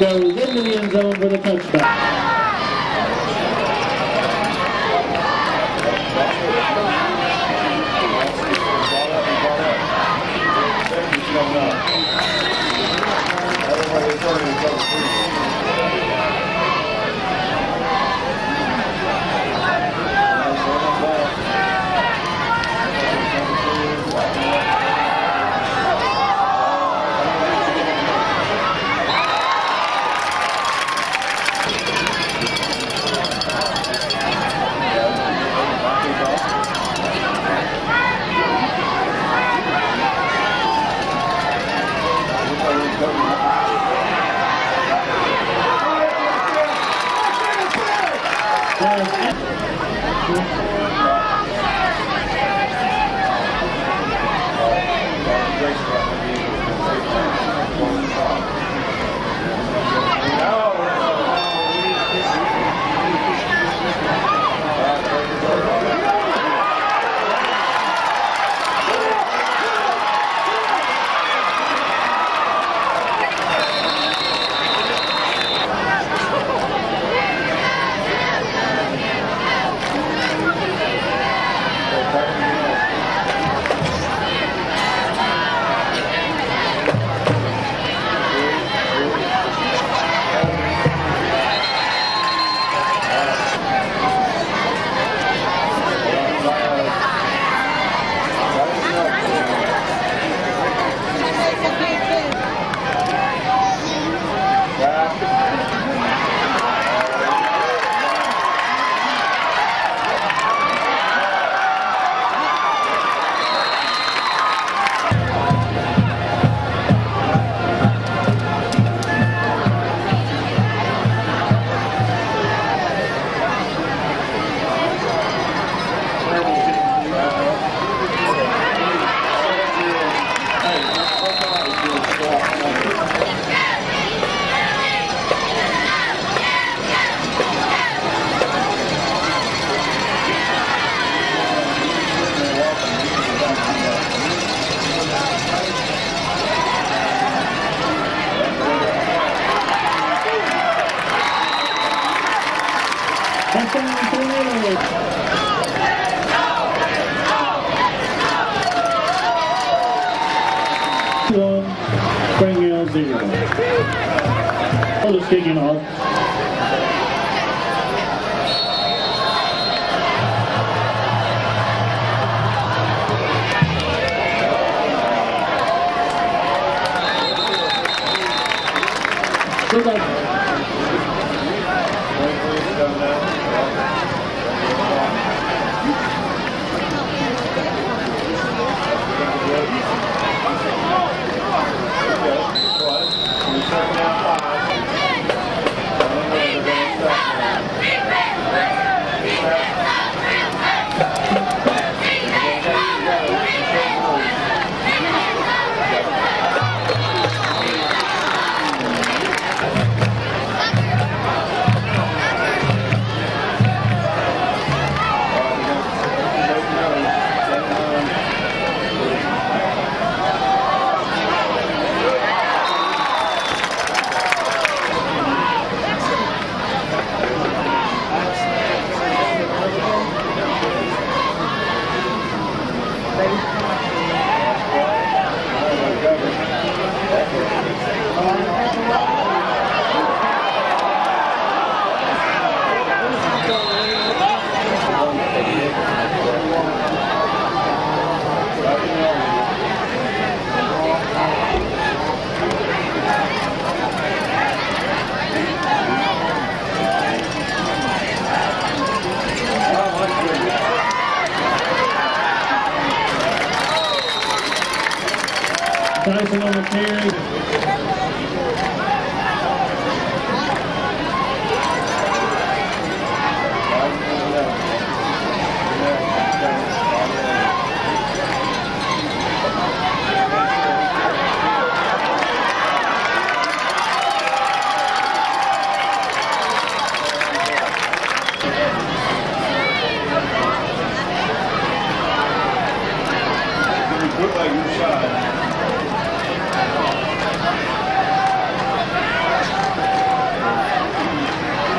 goes into the end zone for the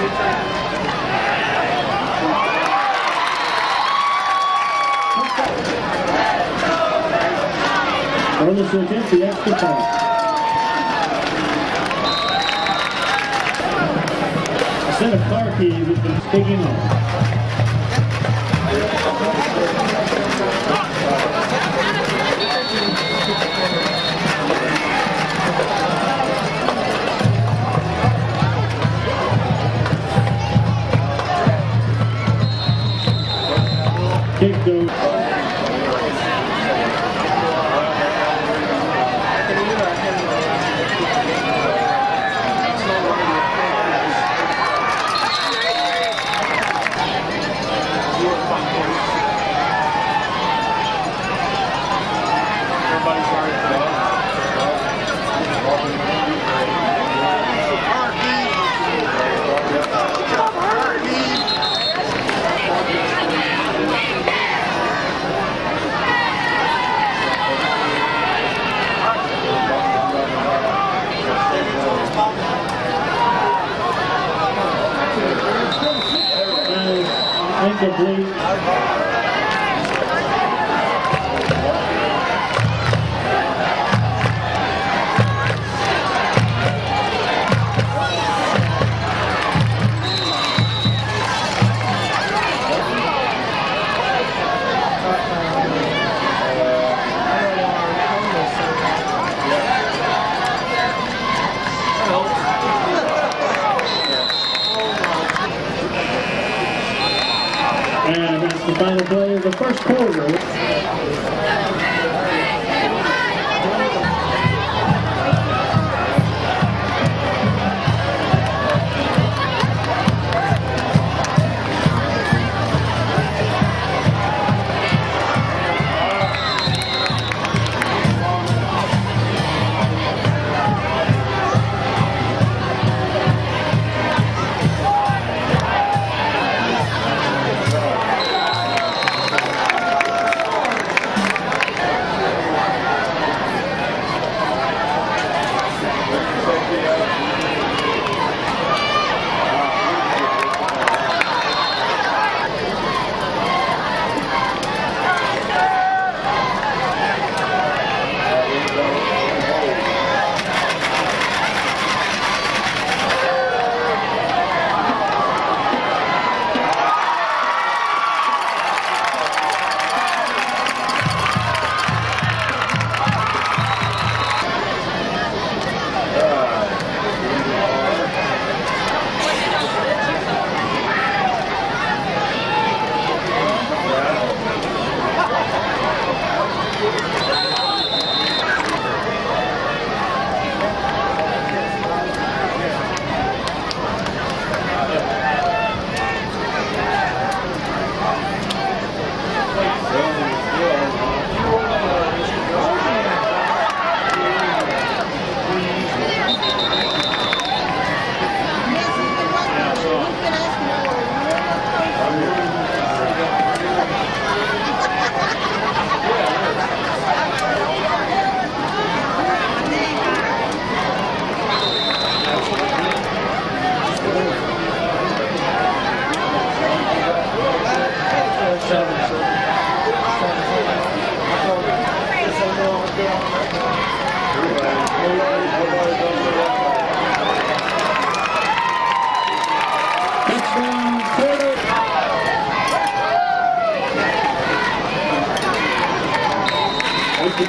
Or this will get the extra point. Instead of Clark, he was speaking up.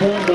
Point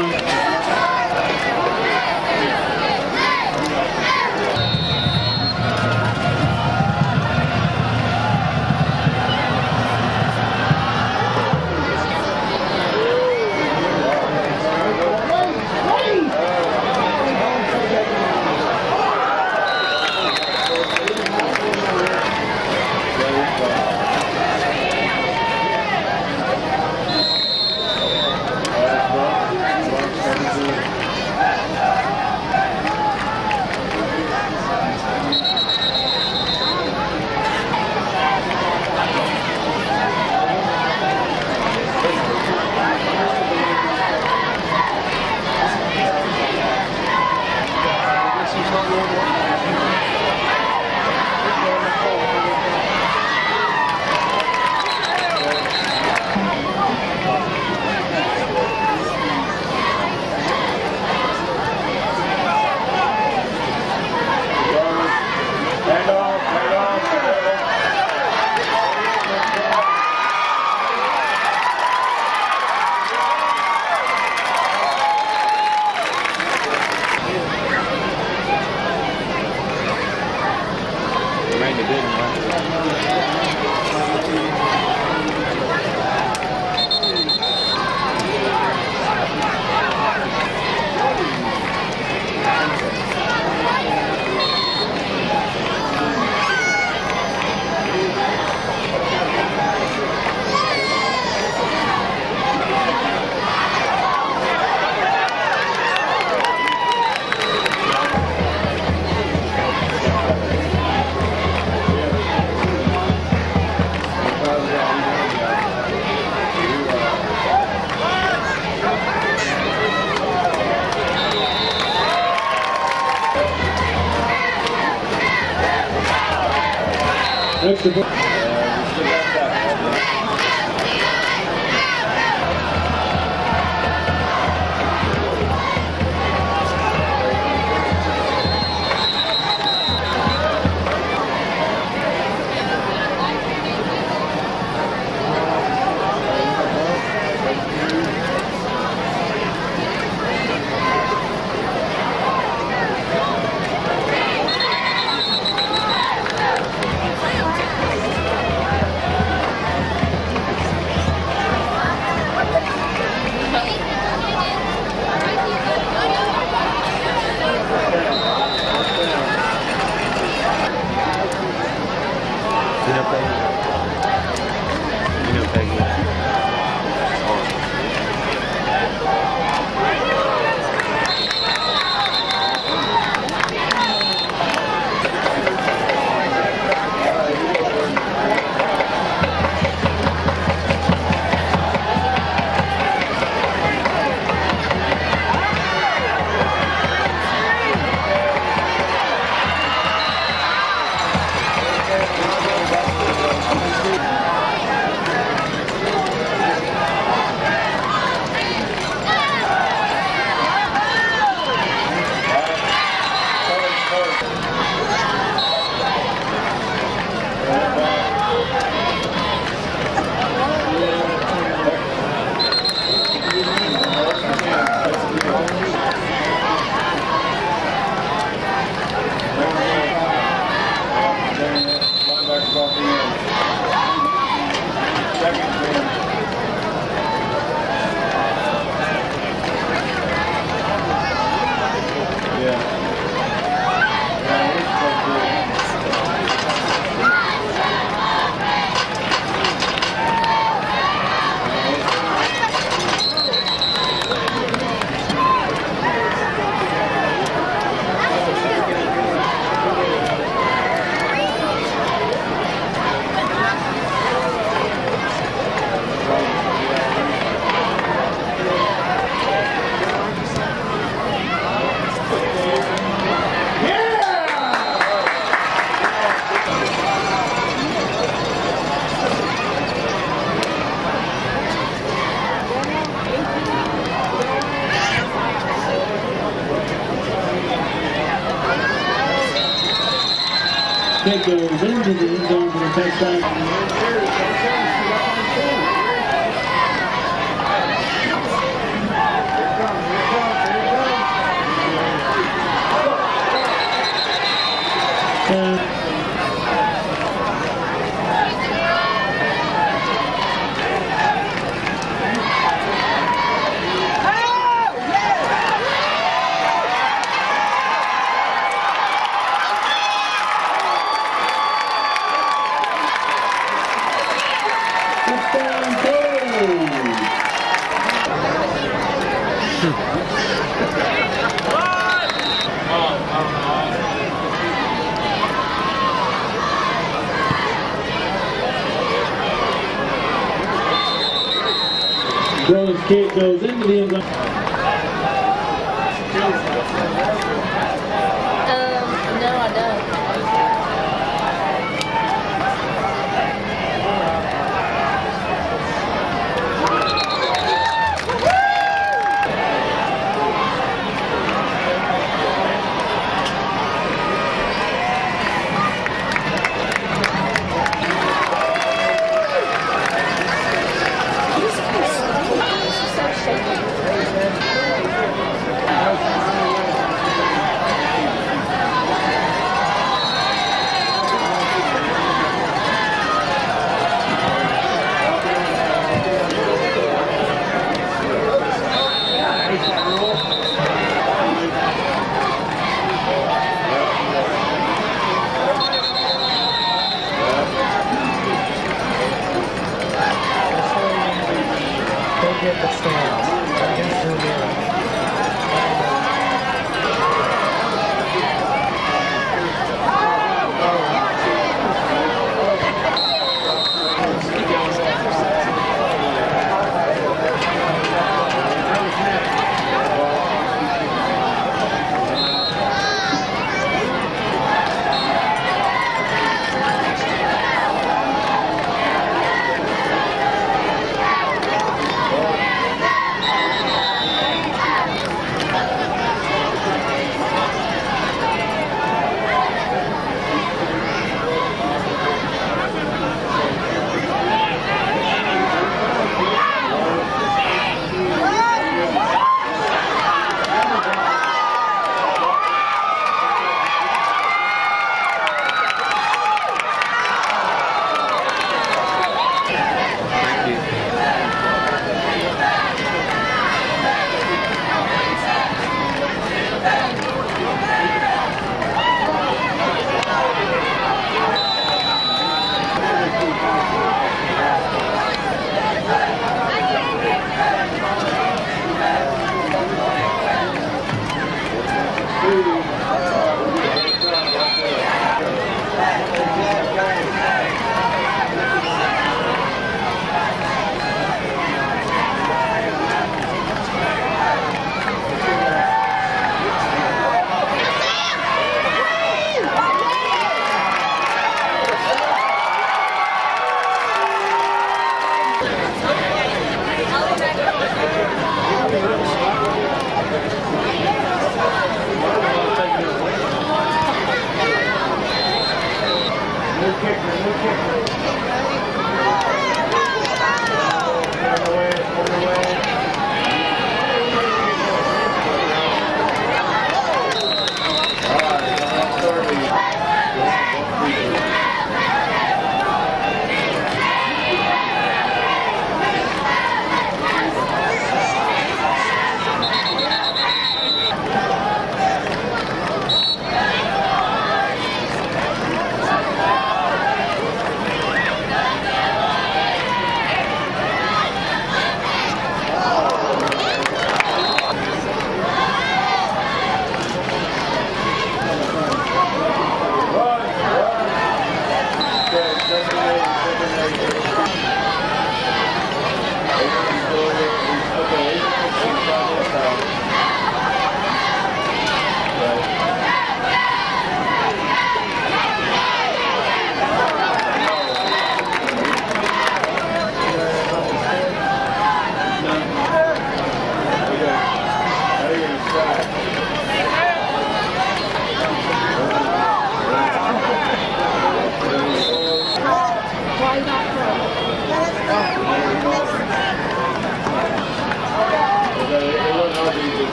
extra touchdown. Kick goes into the end zone.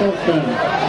Então, Santana.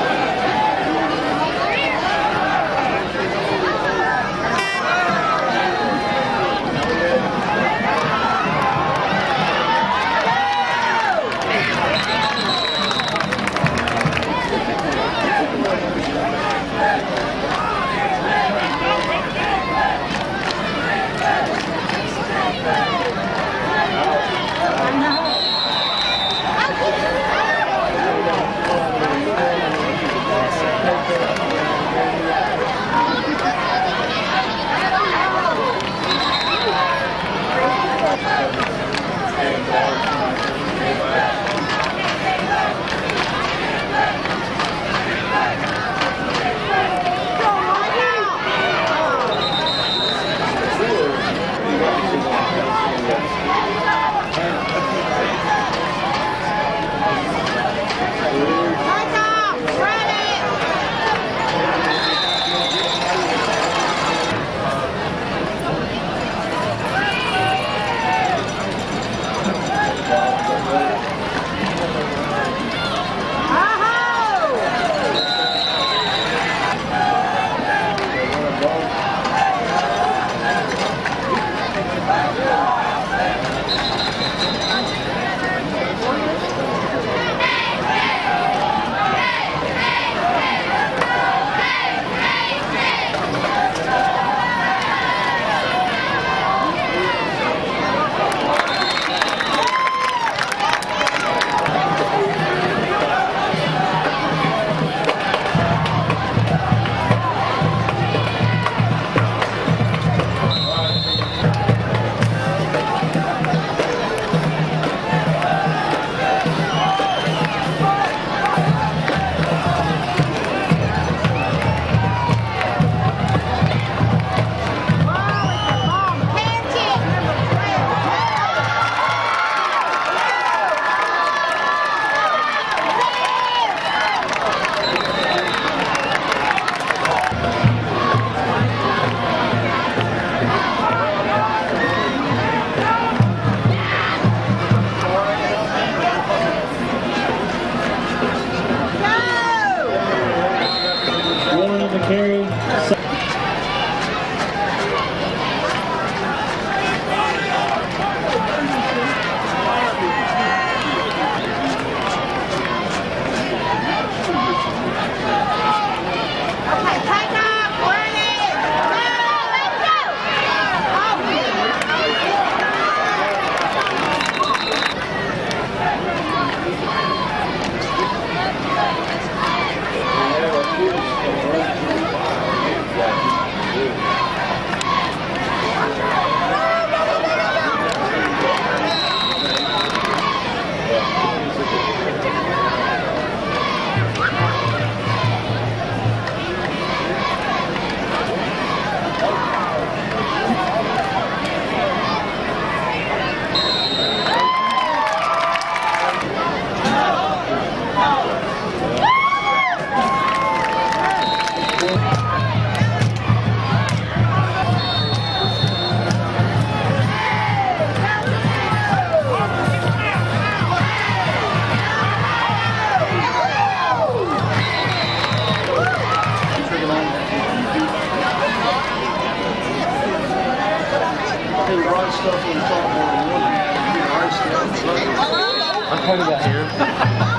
I'm talking about here.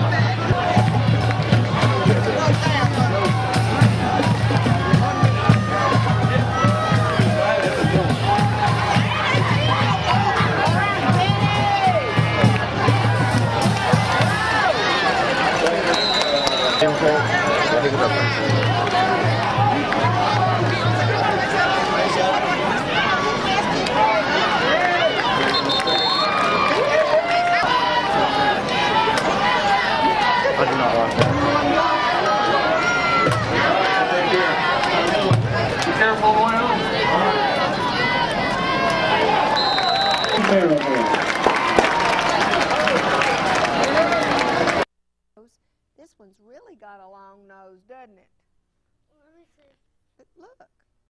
it?